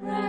Right.